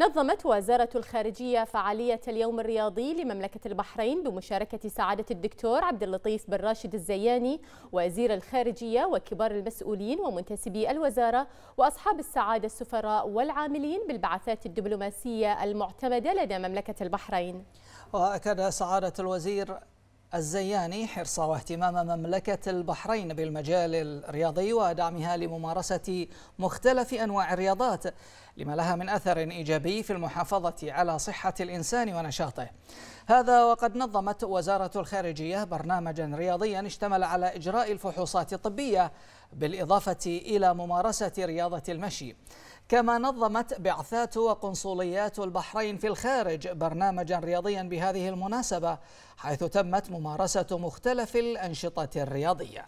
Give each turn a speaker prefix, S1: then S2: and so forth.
S1: نظمت وزارة الخارجية فعالية اليوم الرياضي لمملكة البحرين بمشاركة سعادة الدكتور عبد اللطيف بن راشد الزياني وزير الخارجية وكبار المسؤولين ومنتسبي الوزارة وأصحاب السعادة السفراء والعاملين بالبعثات الدبلوماسية المعتمدة لدى مملكة البحرين.
S2: وأكد سعادة الوزير الزياني حرص واهتمام مملكة البحرين بالمجال الرياضي ودعمها لممارسة مختلف أنواع الرياضات لما لها من أثر إيجابي في المحافظة على صحة الإنسان ونشاطه. هذا وقد نظمت وزارة الخارجية برنامجا رياضيا اشتمل على إجراء الفحوصات الطبية بالإضافة إلى ممارسة رياضة المشي. كما نظمت بعثات وقنصليات البحرين في الخارج برنامجا رياضيا بهذه المناسبة حيث تمت ممارسة مختلف الأنشطة الرياضية.